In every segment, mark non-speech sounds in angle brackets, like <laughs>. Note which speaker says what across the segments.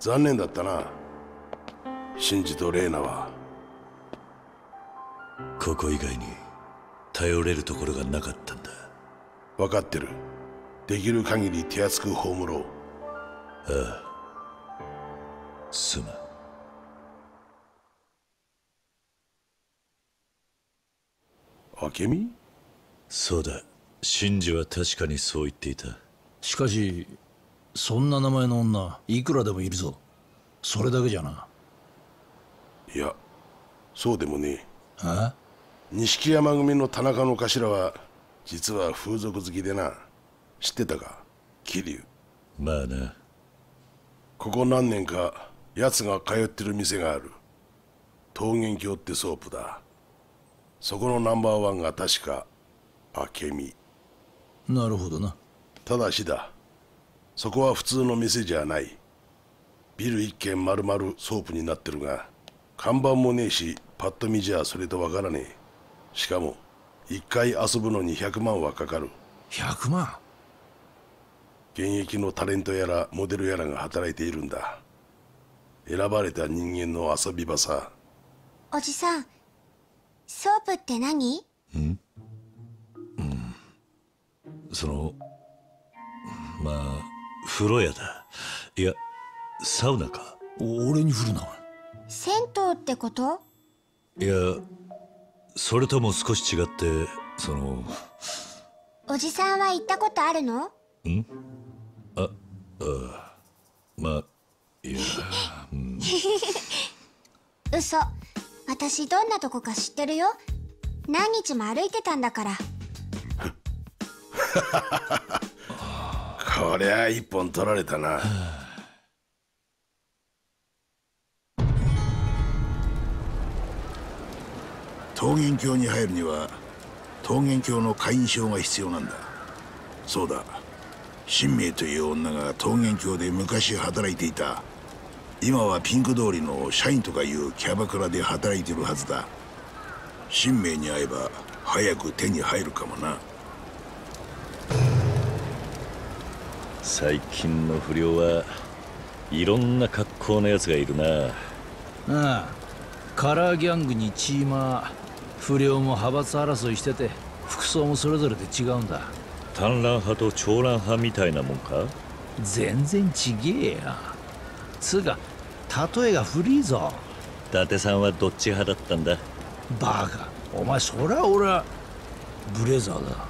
Speaker 1: 残念だったな。シンジとレイナは。
Speaker 2: ここ以外に頼れるところがなかったんだ。
Speaker 1: 分かってる。できる限り手厚く葬ろう。
Speaker 2: ああ。すま
Speaker 1: ん。明美
Speaker 2: そうだ。シンジは確かにそう言っていた。
Speaker 3: しかしそんな名前の女いくらでもいるぞ。それだけじゃな。い
Speaker 1: やそうでもね
Speaker 3: え。あ
Speaker 1: 錦山組の田中の頭は実は風俗好きでな。知ってたか？桐生。
Speaker 2: まあな
Speaker 1: ここ何年か奴が通ってる店がある。桃源郷ってソープだ。そこのナンバーワンが確か明美。
Speaker 3: なるほどな。
Speaker 1: ただしだそこは普通の店じゃない。ビル一軒丸々ソープになってるが看板もねえしパッと見じゃそれとわからねえ。しかも一回遊ぶのに100万はかかる。
Speaker 3: 100万？
Speaker 1: 現役のタレントやらモデルやらが働いているんだ。選ばれた人間の遊び場さ。
Speaker 4: おじさんソープって何？
Speaker 2: そのまあ風呂屋だ。いやサウナか。
Speaker 3: お俺に振るな
Speaker 4: 銭湯ってこと？
Speaker 2: いやそれとも少し違ってその
Speaker 4: おじさんは行ったことあるの？
Speaker 2: まあいや <laughs>
Speaker 4: 嘘。私どんなとこか知ってるよ？何日も歩いてたんだから <laughs>
Speaker 1: こりゃ一本取られたな。桃源郷に入るには桃源郷の会員証が必要なんだ。そうだ。新明という女が桃源郷で昔働いていた。今はピンク通りの社員とかいうキャバクラで働いてるはずだ。新明に会えば早く手に入るかもな。
Speaker 2: 最近の不良はいろんな格好のやつがいるな。
Speaker 3: ああカラーギャングにチーマー不良も派閥争いしてて服装もそれぞれで違うんだ。
Speaker 2: 単乱派と長乱派みたいなもんか？
Speaker 3: 全然ちげえや。つうか例えが古いぞ。
Speaker 2: 伊達さんはどっち派だったんだ？
Speaker 3: バカ。お前そりゃ俺はブレザーだ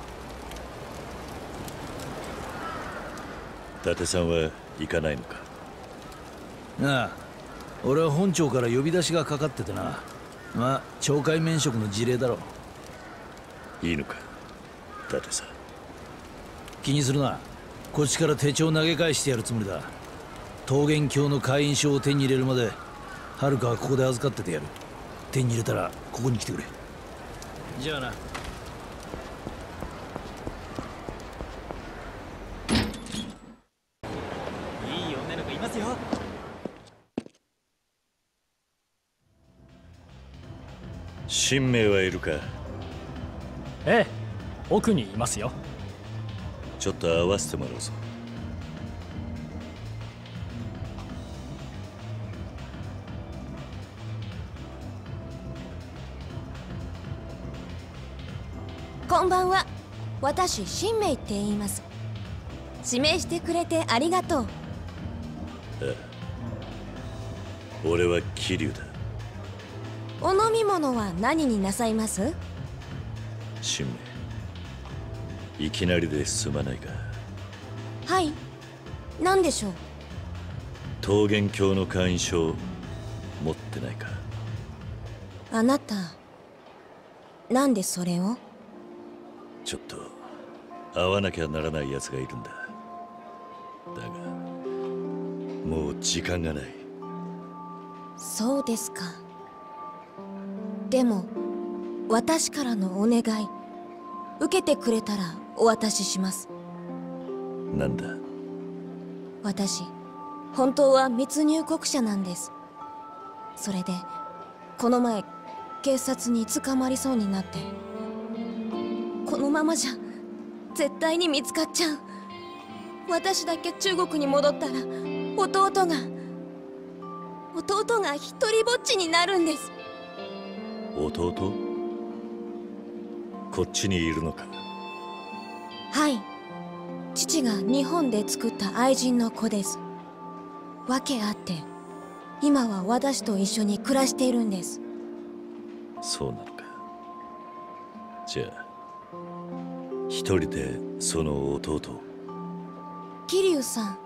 Speaker 2: 伊達さんは行かないのか？
Speaker 3: なあ俺は本庁から呼び出しがかかっててな。まあ懲戒免職の事例だろ
Speaker 2: いいのか？伊達さん。
Speaker 3: 気にするな。こっちから手帳投げ返してやるつもりだ。桃源郷の会員証を手に入れるまで遥はここで預かっててやる。手に入れたらここに来てくれ。じゃあない
Speaker 5: い女の子いますよ
Speaker 2: 新明はいるか？
Speaker 5: ええ奥にいますよ。
Speaker 2: ちょっと会わせてもらうぞ。
Speaker 6: こんばんは。私新明って言います。指名してくれてありがとう。
Speaker 2: 俺は桐生だ
Speaker 6: お飲み物は何になさいます？
Speaker 2: 新明いきなりですまないが
Speaker 6: はい。何でしょう？
Speaker 2: 桃源郷の会員証持ってないか。
Speaker 6: あなたなんでそれを？
Speaker 2: ちょっと会わなきゃならない奴がいるんだ。だがもう時間がない。
Speaker 6: そうですかでも私からのお願い受けてくれたらお渡しします。
Speaker 2: なんだ？
Speaker 6: 私本当は密入国者なんです。それでこの前警察に捕まりそうになって。このままじゃ絶対に見つかっちゃう。私だけ中国に戻ったら弟が弟が一人ぼっちになるんです
Speaker 2: 弟？こっちにいるのか？
Speaker 6: はい。父が日本で作った愛人の子です。訳あって今は私と一緒に暮らしているんです。
Speaker 2: そうなのか。じゃあ一人でその弟を？
Speaker 6: 桐生さん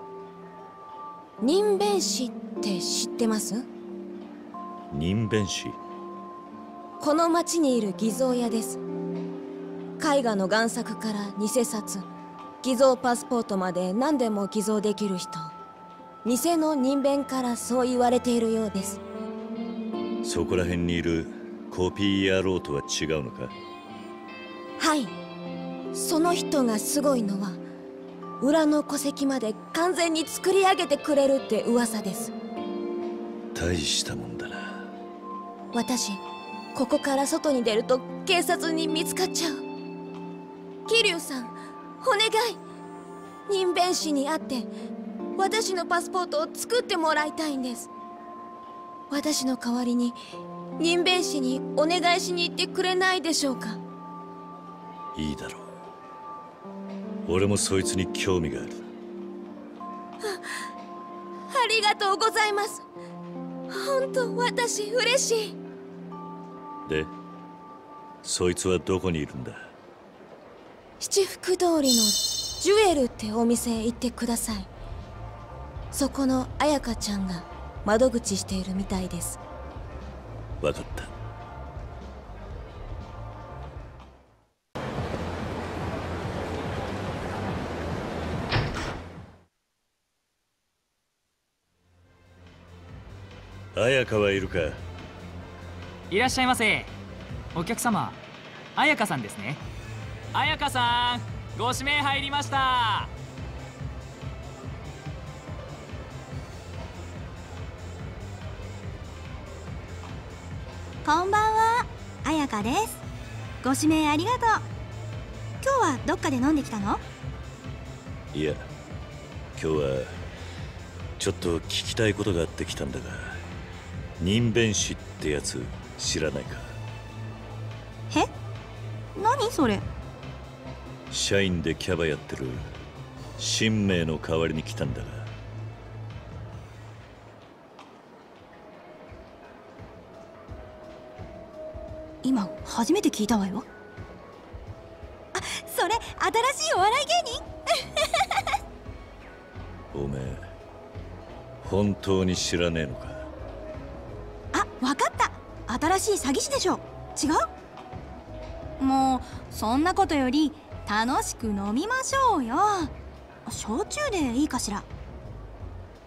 Speaker 6: 人弁師って知ってます？
Speaker 2: 人弁師
Speaker 6: この町にいる偽造屋です。絵画の贋作から偽札偽造パスポートまで何でも偽造できる人偽の人弁からそう言われているようです。
Speaker 2: そこら辺にいるコピー野郎とは違うのか？
Speaker 6: はい。その人がすごいのは裏の戸籍まで完全に作り上げてくれるって噂です。
Speaker 2: 大したもんだな。
Speaker 6: 私ここから外に出ると警察に見つかっちゃう。桐生さんお願い。人弁士に会って私のパスポートを作ってもらいたいんです。私の代わりに人弁士にお願いしに行ってくれないでしょうか。
Speaker 2: いいだろう。俺もそいつに興味がある。
Speaker 6: ありがとうございます。本当私嬉しい
Speaker 2: でそいつはどこにいるんだ？
Speaker 6: 七福通りのジュエルってお店へ行ってください。そこの彩香ちゃんが窓口しているみたいです。
Speaker 2: 分かった。綾香はいるか？
Speaker 5: いらっしゃいませお客様彩香さんですね彩香さんご指名入りました
Speaker 7: こんばんは、あやかです。ご指名ありがとう。今日はどっかで飲んできたの？
Speaker 2: いや今日はちょっと聞きたいことがあって来たんだが人弁師ってやつ知らないか。
Speaker 7: え？何それ？
Speaker 2: 社員でキャバやってる。新名の代わりに来たんだが。
Speaker 7: 今、初めて聞いたわよ。あ、それ、新しいお笑い芸人？<laughs>
Speaker 2: おめえ本当に知らねえのか？
Speaker 7: 新しい詐欺師でしょ。違う？もう、そんなことより、楽しく飲みましょうよ。焼酎でいいかしら。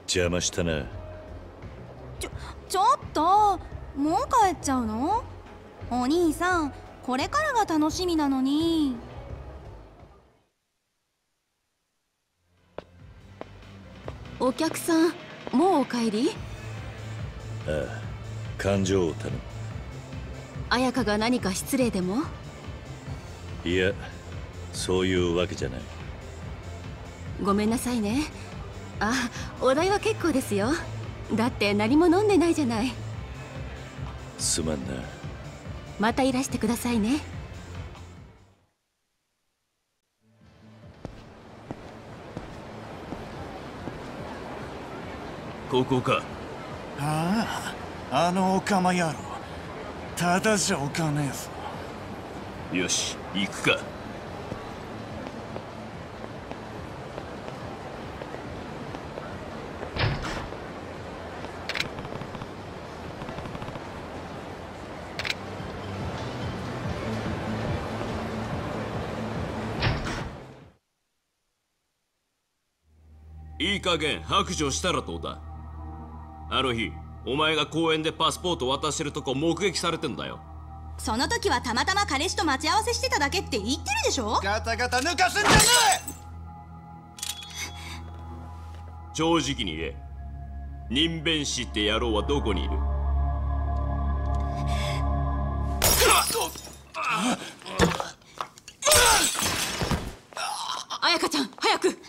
Speaker 2: 邪魔したな
Speaker 7: ちょ、ちょっと、もう帰っちゃうの？お兄さん、これからが楽しみなのに。
Speaker 8: お客さんもうお帰り？
Speaker 2: ああ感情を頼む
Speaker 8: 綾香が何か失礼でも？
Speaker 2: いやそういうわけじゃない。
Speaker 8: ごめんなさいね。あお代は結構ですよ。だって何も飲んでないじゃない。
Speaker 2: すまんな。
Speaker 8: またいらしてくださいね。
Speaker 2: ここか？
Speaker 9: あああのオカマ野郎ただじゃおかねえぞ。
Speaker 2: よし行くか。
Speaker 10: いい加減白状したらどうだ？あの日お前が公園でパスポート渡してるとこ目撃されてんだよ。
Speaker 7: その時はたまたま彼氏と待ち合わせしてただけって言ってるでしょ？
Speaker 9: ガタガタ抜かすんじゃね
Speaker 10: 正直に言え。人弁師って野郎はどこにいる？
Speaker 8: 綾香ちゃん早く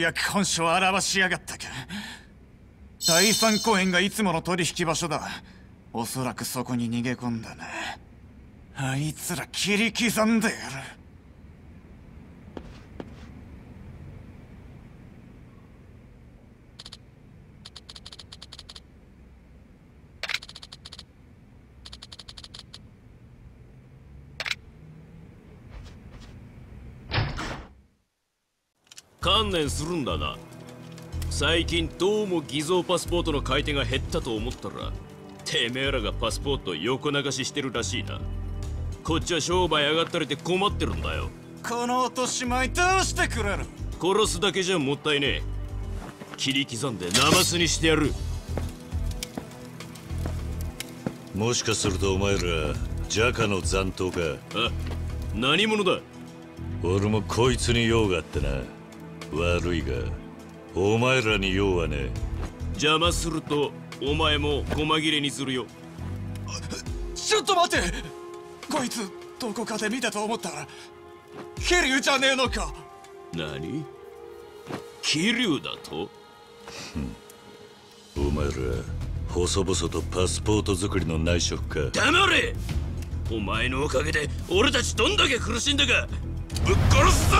Speaker 9: 役本書を表しやがったか。第三公園がいつもの取引場所だ。おそらくそこに逃げ込んだな。あいつら切り刻んでやる。
Speaker 10: 観念するんだな。最近どうも偽造パスポートの買い手が減ったと思ったらてめえらがパスポートを横流ししてるらしいな。こっちは商売上がったりで困ってるんだよ。
Speaker 9: この落とし前どうしてくれる？
Speaker 10: 殺すだけじゃもったいねえ。切り刻んでナマスにしてやる。
Speaker 2: もしかするとお前らジャカの残党か。
Speaker 10: あ何者だ？
Speaker 2: 俺もこいつに用があってな悪いがお前らに用はね
Speaker 10: 邪魔するとお前も細切れにするよ。
Speaker 9: ちょっと待って！こいつどこかで見たと思ったらケリュウじゃねえのか。
Speaker 10: 何？桐生だと？
Speaker 2: お前ら細々とパスポート作りの内職か。
Speaker 10: 黙れ！お前のおかげで俺たちどんだけ苦しんだかぶっ殺すぞ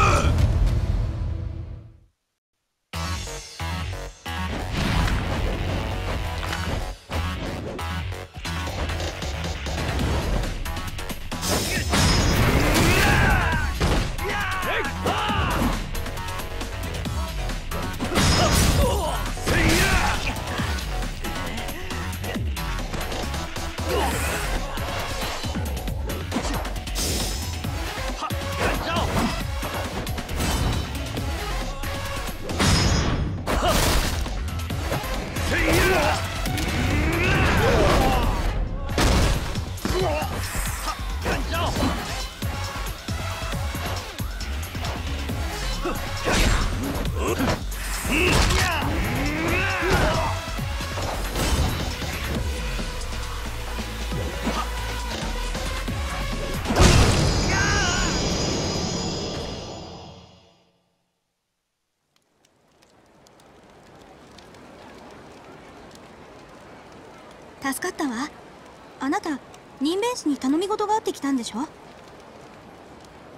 Speaker 7: 任弁士に頼み事があってきたんでしょ？
Speaker 2: あ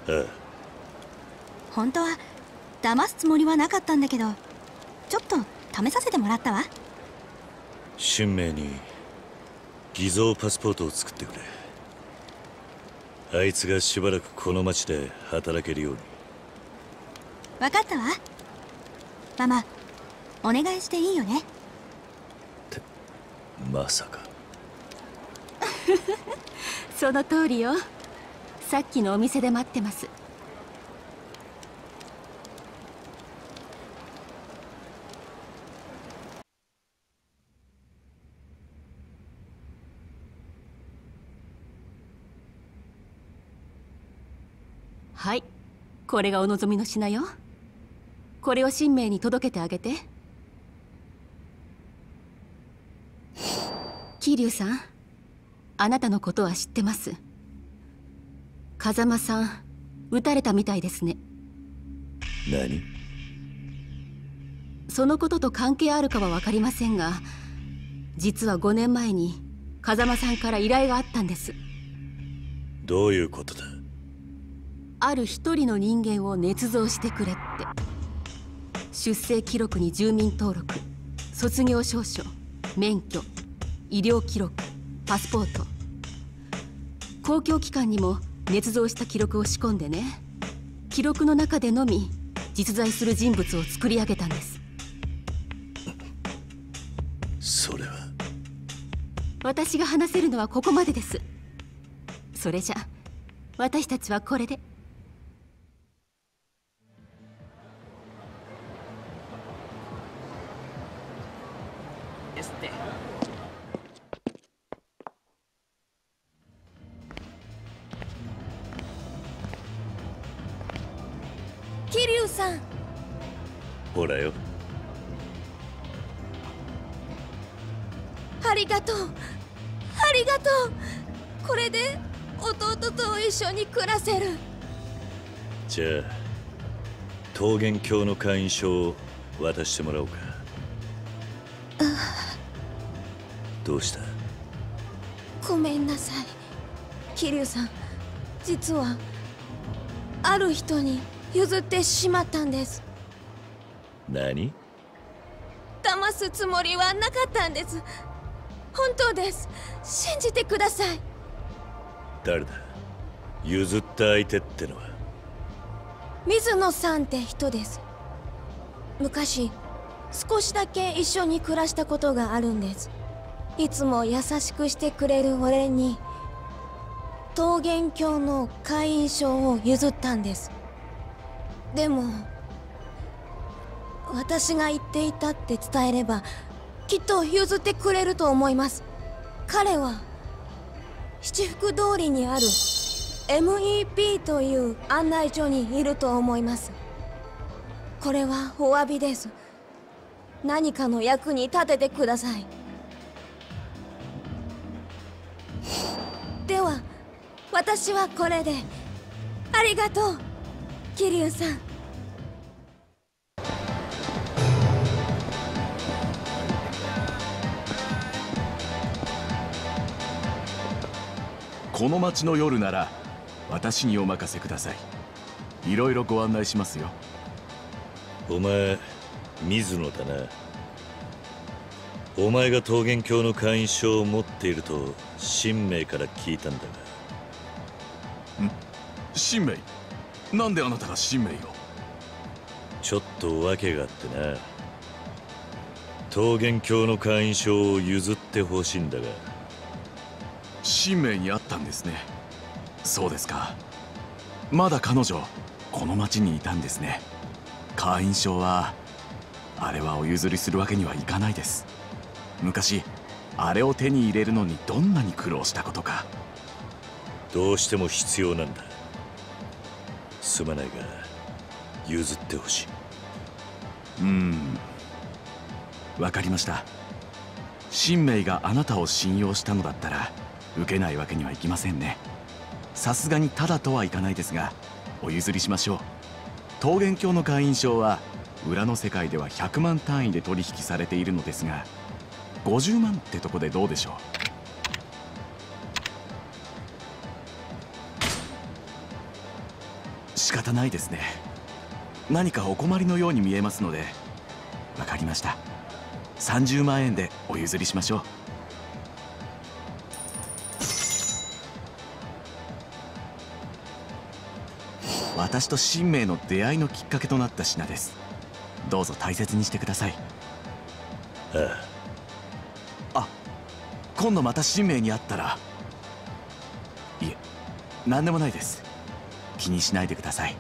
Speaker 2: あ
Speaker 7: 本当は騙すつもりはなかったんだけどちょっと試させてもらったわ。
Speaker 2: 春明に偽造パスポートを作ってくれ。あいつがしばらくこの町で働けるように。
Speaker 7: 分かったわ。ママお願いしていいよね？
Speaker 2: まさか <laughs>
Speaker 8: その通りよ。さっきのお店で待ってます。はい。これがお望みの品よ。これを神明に届けてあげて。桐生さん。あなたのことは知ってます。風間さん撃たれたみたいですね。
Speaker 2: 何？
Speaker 8: そのことと関係あるかは分かりませんが実は5年前に風間さんから依頼があったんです。
Speaker 2: どういうことだ？
Speaker 8: ある一人の人間を捏造してくれって。出生記録に住民登録卒業証書免許医療記録パスポート公共機関にも捏造した記録を仕込んでね。記録の中でのみ実在する人物を作り上げたんです。
Speaker 2: それは？
Speaker 8: 私が話せるのはここまでです。それじゃ私たちはこれで
Speaker 6: に暮らせる。
Speaker 2: じゃあ桃源郷の会員証を渡してもらおうか。どうした？
Speaker 6: ごめんなさい。桐生さん実はある人に譲ってしまったんです。
Speaker 2: 何？
Speaker 6: 騙すつもりはなかったんです。本当です。信じてください。
Speaker 2: 誰だ？譲った相手ってのは？
Speaker 6: 水野さんって人です。昔少しだけ一緒に暮らしたことがあるんです。いつも優しくしてくれる俺に桃源郷の会員証を譲ったんです。でも私が言っていたって伝えればきっと譲ってくれると思います。彼は七福通りにある MEP という案内所にいると思います。これはお詫びです。何かの役に立ててください。では私はこれで。ありがとう桐生さん。
Speaker 11: この街の夜なら私にお任せください。いろいろご案内しますよ。
Speaker 2: お前水野だな。お前が桃源郷の会員証を持っていると新明から聞いたんだが。
Speaker 11: ん？新明なんであなたが新明を？
Speaker 2: ちょっと訳があってな。桃源郷の会員証を譲ってほしいんだが。
Speaker 11: 新明にあったんですねそうですか。まだ彼女この町にいたんですね。会員証はあれはお譲りするわけにはいかないです。昔あれを手に入れるのにどんなに苦労したことか。
Speaker 2: どうしても必要なんだ。すまないが譲ってほしい。う
Speaker 11: ーん。わかりました。新明があなたを信用したのだったら受けないわけにはいきませんねさすがにただとはいかないですがお譲りしましょう。桃源郷の会員証は裏の世界では100万単位で取引されているのですが50万ってとこでどうでしょう？仕方ないですね。何かお困りのように見えますのでわかりました。30万円でお譲りしましょう。私と新明の出会いのきっかけとなった品です。どうぞ大切にしてください。
Speaker 2: あ
Speaker 11: あ今度また新明に会ったら。いえ何でもないです。気にしないでください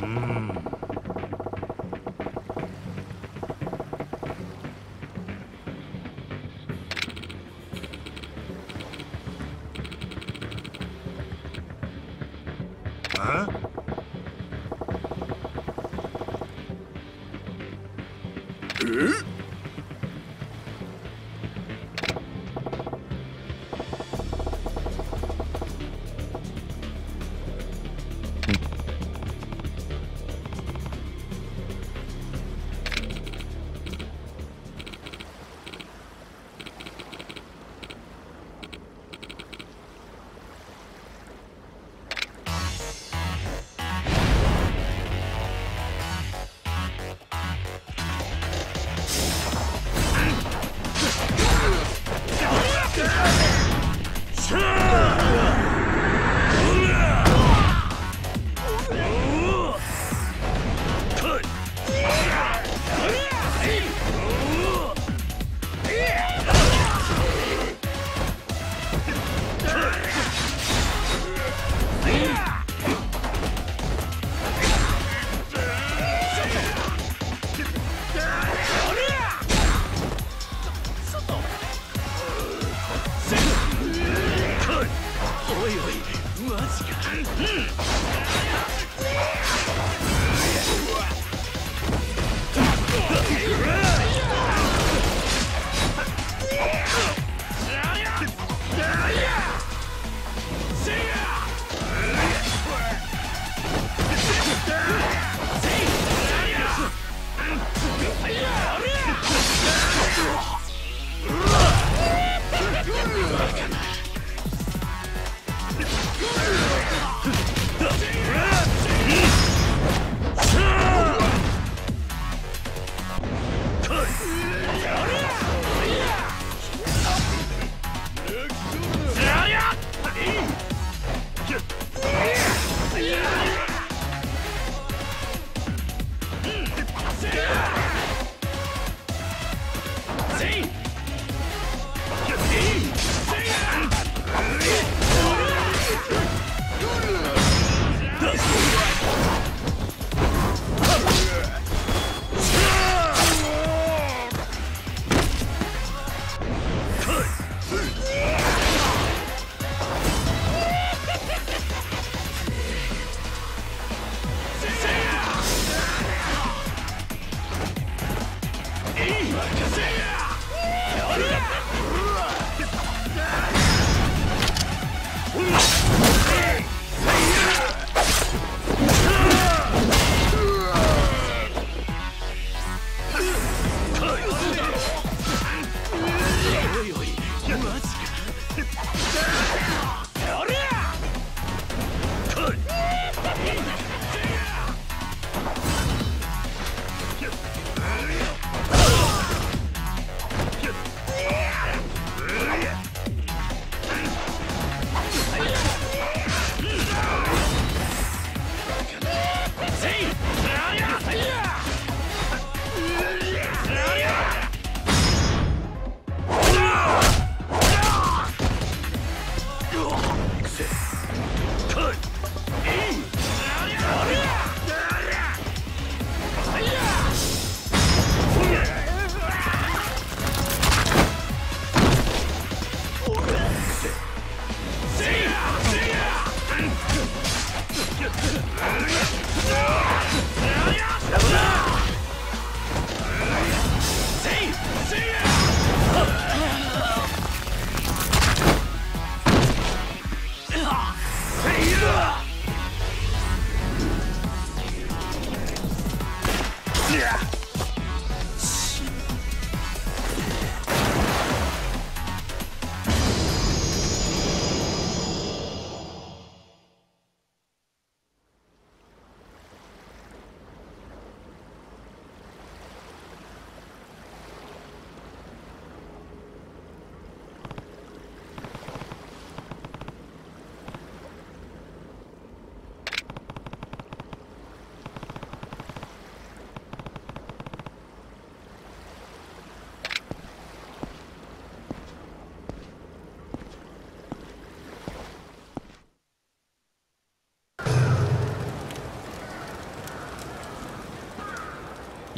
Speaker 2: う
Speaker 1: ん。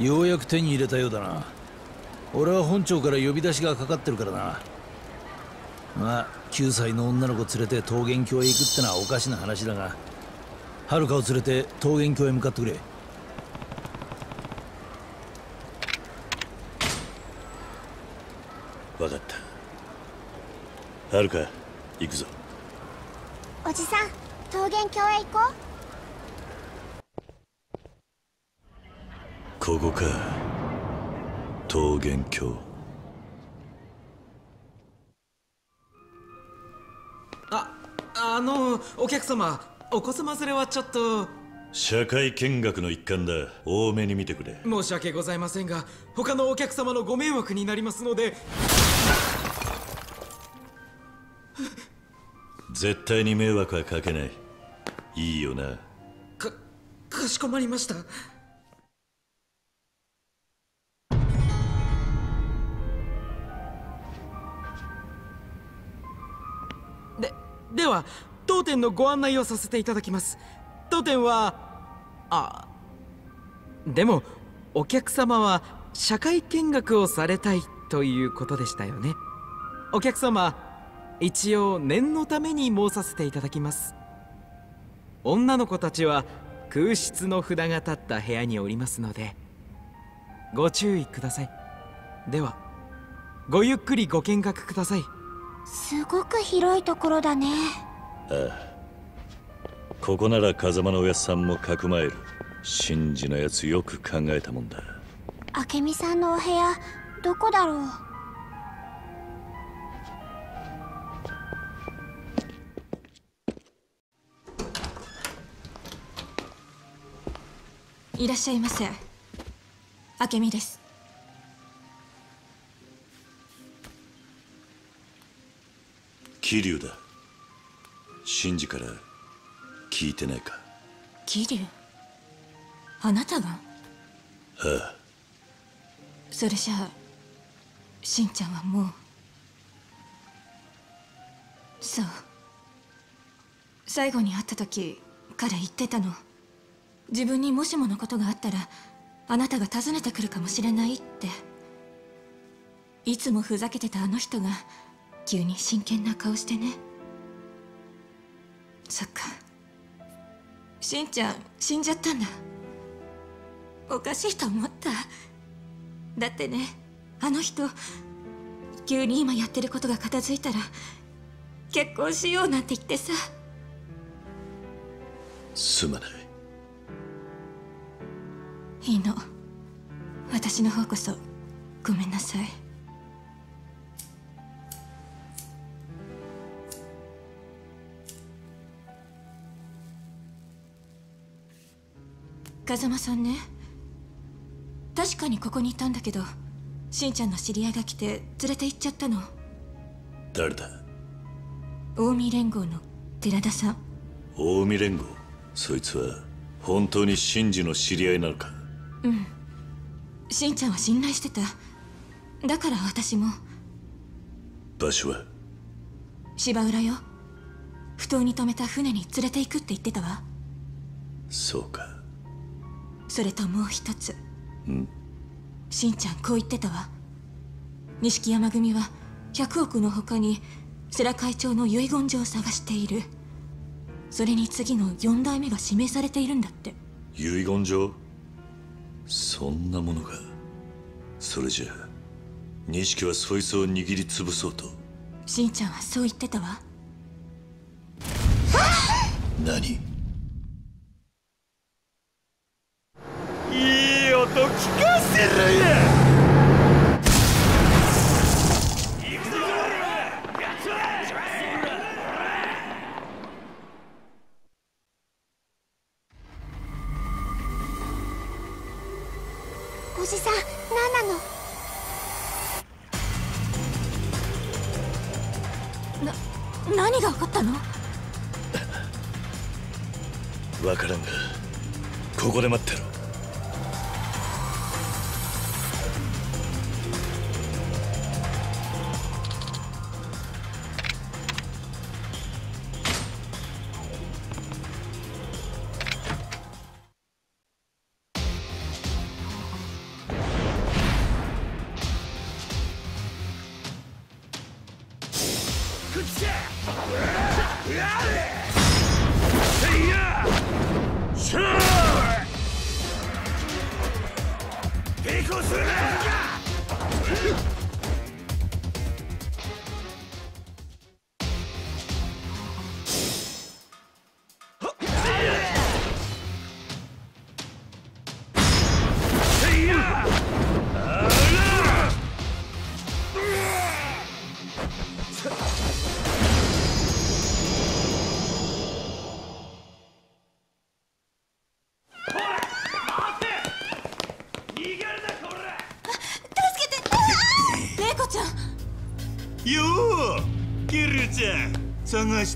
Speaker 3: ようやく手に入れたようだな。俺は本庁から呼び出しがかかってるからな。まあ9歳の女の子連れて桃源郷へ行くってのはおかしな話だが遥を連れて桃源郷へ向かってくれ。
Speaker 2: 分かった。はるか行くぞ。
Speaker 4: おじさん桃源郷へ行こう
Speaker 2: ここか。桃源郷。
Speaker 12: ああのお客様お子様連れはちょっと。
Speaker 2: 社会見学の一環だ。多めに見てくれ。
Speaker 12: 申し訳ございませんが他のお客様のご迷惑になりますので。
Speaker 2: 絶対に迷惑はかけない。いいよな。
Speaker 12: かかしこまりましたでは当店のご案内をさせていただきます。当店はあでもお客様は社会見学をされたいということでしたよね。お客様一応念のために申させていただきます。女の子たちは空室の札が立った部屋におりますのでご注意ください。ではごゆっくりご見学ください。
Speaker 4: すごく広いところだね。
Speaker 2: ああ。ここなら風間のおやっさんもかくまえる。真珠のやつよく考えたもんだ。
Speaker 4: 明美さんのお部屋どこだろう？
Speaker 13: いらっしゃいませ。明美です
Speaker 2: 桐生だ真珠から聞いてないか
Speaker 13: 桐生あなたが
Speaker 2: ああ
Speaker 13: それじゃあしんちゃんはもうそう最後に会った時から言ってたの自分にもしものことがあったらあなたが訪ねてくるかもしれないっていつもふざけてたあの人が急に真剣な顔してね。そっか。しんちゃん死んじゃったんだ。おかしいと思った。だってねあの人急に今やってることが片付いたら結婚しようなんて言ってさ。
Speaker 2: すまない。
Speaker 13: いいの。私の方こそごめんなさい風間さんね。確かにここにいたんだけどしんちゃんの知り合いが来て連れて行っちゃったの。
Speaker 2: 誰だ？
Speaker 13: 近江連合の寺田さん。
Speaker 2: 近江連合？そいつは本当に真珠の知り合いなのか？
Speaker 13: うん。しんちゃんは信頼してた。だから私も。
Speaker 2: 場所は？
Speaker 13: 芝浦よ。不当に止めた船に連れて行くって言ってたわ。
Speaker 2: そうか
Speaker 13: それともう一つ。
Speaker 2: ん。
Speaker 13: しんちゃんこう言ってたわ。錦山組は100億の他に世良会長の遺言状を探している。それに次の4代目が指名されているんだって。
Speaker 2: 遺言状？そんなものがそれじゃあ錦はそいつを握りつぶそうと。
Speaker 13: しんちゃんはそう言ってたわ。
Speaker 2: 何？
Speaker 14: いい音聞かせるや。Sure!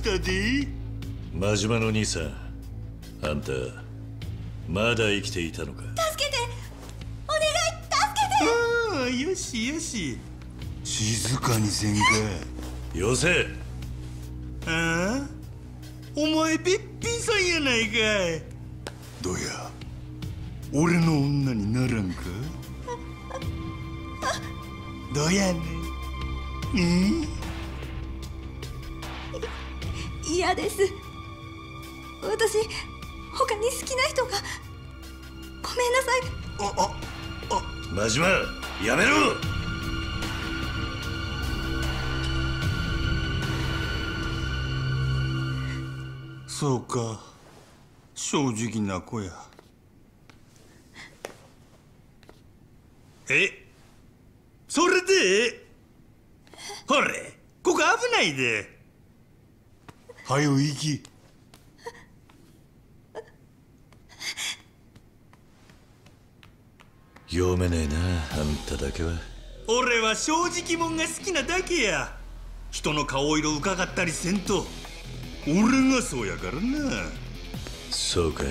Speaker 14: したで？
Speaker 2: 真島の兄さんあんたまだ生きていたのか？
Speaker 7: 助けて！お願い助けて！
Speaker 14: ああよしよし。静かにせんか
Speaker 2: よせ。
Speaker 14: ああお前べっぴんさんやないかい。どうや？俺の女にならんか？どうやねん。ね
Speaker 7: 嫌です。私他に好きな人がごめんなさい。
Speaker 14: ああ
Speaker 2: 真島やめろ。
Speaker 14: そうか。正直な子や。え？それで？ほれここ危ないではよ行き。
Speaker 2: 読めねえなあんただけは。
Speaker 14: 俺は正直者が好きなだけや。人の顔色伺ったりせんと。俺がそうやからな。
Speaker 2: そうかい。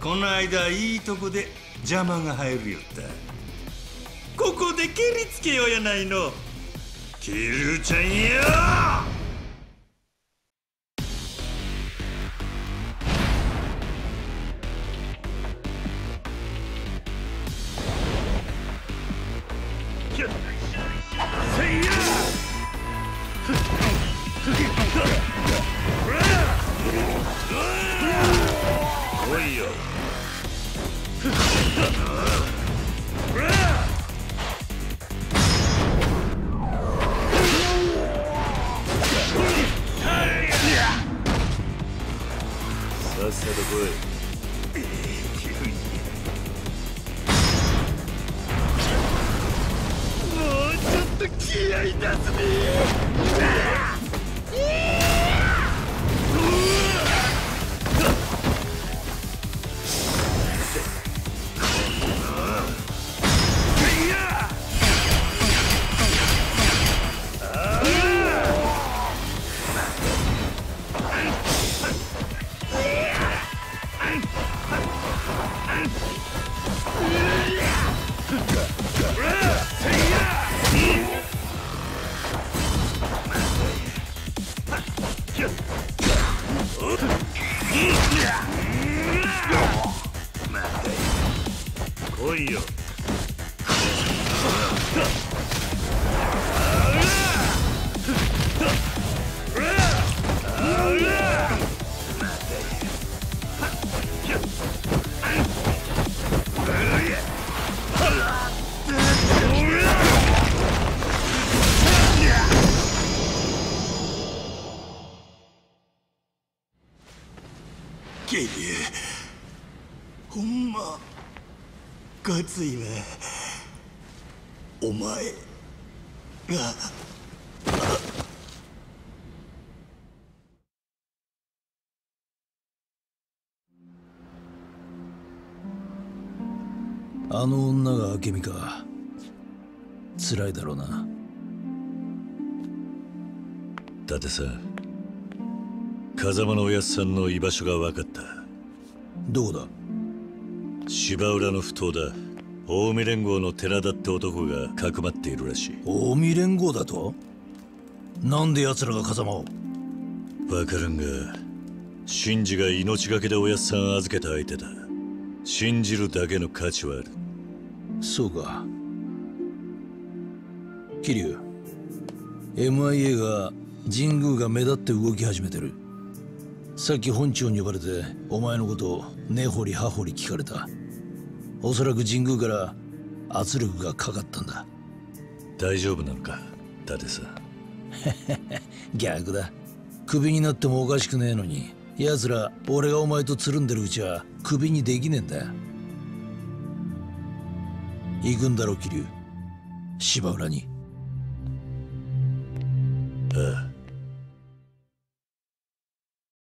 Speaker 14: この間いいとこで邪魔が入るよった。ここで蹴りつけようやないの。キルちゃんよ
Speaker 3: 女が明美か。辛いだろうな。
Speaker 2: だってさ風間のおやっさんの居場所が分かった。
Speaker 3: どこだ？
Speaker 2: 芝浦の不当だ。近江連合の寺田って男がかくまっているらしい。
Speaker 3: 近江連合だと？なんで奴らが風間を？
Speaker 2: 分からんが真治が命がけでおやっさん預けた相手だ。信じるだけの価値はある
Speaker 3: そうか。桐生 MIA が神宮が目立って動き始めてる。さっき本庁に呼ばれてお前のことを根掘り葉掘り聞かれた。おそらく神宮から圧力がかかったんだ。
Speaker 2: 大丈夫なのか伊達さん。<laughs>
Speaker 3: 逆だ。クビになってもおかしくねえのに奴ら俺がお前とつるんでるうちはクビにできねえんだよ行くんだろう桐生芝浦に
Speaker 2: ああ